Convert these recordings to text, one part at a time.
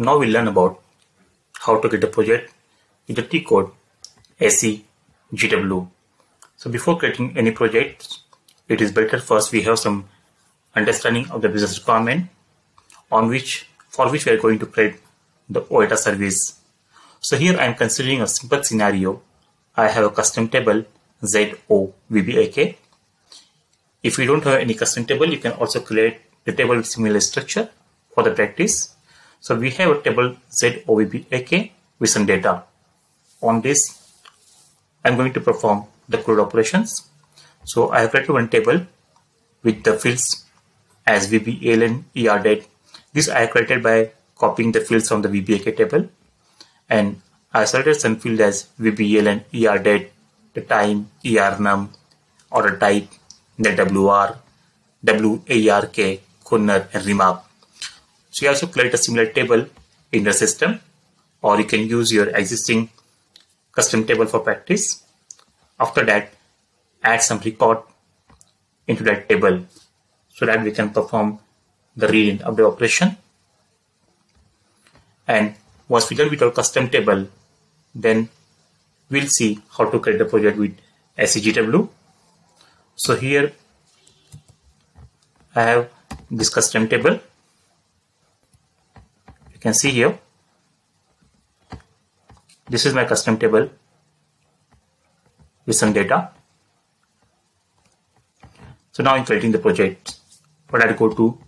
Now we'll learn about how to get a project with the T code SEGW. So before creating any project, it is better first we have some understanding of the business requirement on which for which we are going to create the OData service. So here I am considering a simple scenario. I have a custom table ZOVBAK. If you don't have any custom table, you can also create the table with similar structure for the practice. So we have a table ZOVBAK with some data. On this, I'm going to perform the CRUD operations. So I have created one table with the fields as VB, ELN, ER date. This I have created by copying the fields from the VBAK table. And I selected some field as VB, ELN, ER date, the time, ER num, order type, the WR, WARK, corner, and remap. So you also create a similar table in the system or you can use your existing custom table for practice. After that, add some record into that table so that we can perform the reading of the operation. And once we done with our custom table, then we'll see how to create the project with SEGW. So here I have this custom table. You can see here. This is my custom table with some data. So now I'm creating the project. But I'll go to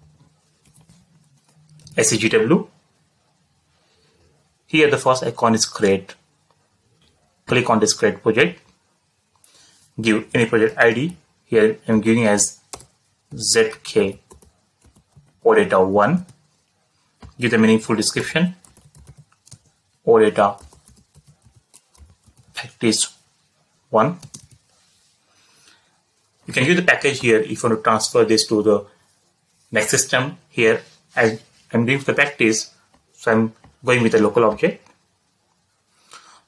SEGW. Here the first icon is create. Click on this create project. Give any project ID. Here I'm giving as ZK OData 1. Give the meaningful description. OData practice 1. You can use the package here if you want to transfer this to the next system. Here I, I'm doing the practice, so I'm going with a local object.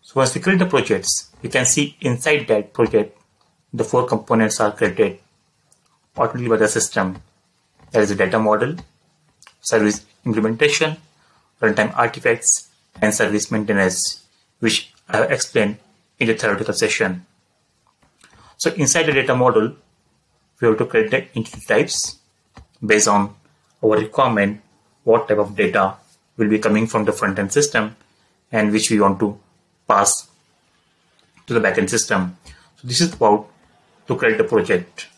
So once we create the projects, you can see inside that project, the four components are created automatically by the system. There is a data model, service implementation, runtime artifacts, and service maintenance, which I have explained in the theoretical session. So inside the data model, we have to create the entity types based on our requirement, what type of data will be coming from the front-end system and which we want to pass to the backend system. So this is about to create the project.